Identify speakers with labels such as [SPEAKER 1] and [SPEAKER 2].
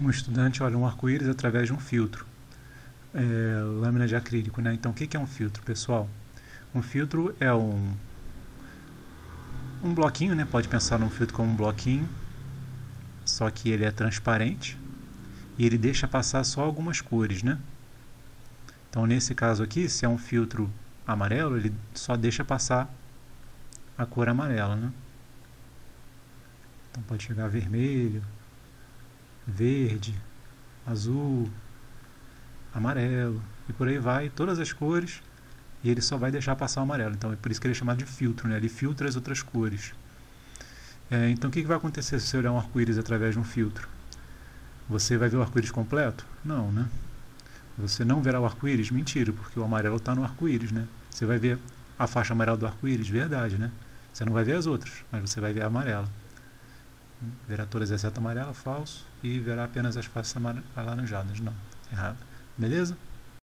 [SPEAKER 1] um estudante olha um arco-íris através de um filtro, é, lâmina de acrílico. Né? Então, o que é um filtro, pessoal? Um filtro é um, um bloquinho, né? pode pensar num filtro como um bloquinho, só que ele é transparente e ele deixa passar só algumas cores. Né? Então, nesse caso aqui, se é um filtro amarelo, ele só deixa passar a cor amarela. Né? Então, pode chegar vermelho, verde, azul, amarelo e por aí vai, todas as cores e ele só vai deixar passar o amarelo. Então é por isso que ele é chamado de filtro, né? ele filtra as outras cores. É, então o que, que vai acontecer se você olhar um arco-íris através de um filtro? Você vai ver o arco-íris completo? Não, né? Você não verá o arco-íris? Mentira, porque o amarelo está no arco-íris, né? Você vai ver a faixa amarela do arco-íris? Verdade, né? Você não vai ver as outras, mas você vai ver a amarela verá todas exceto amarela, falso, e verá apenas as faces alaranjadas, não, errado. Beleza?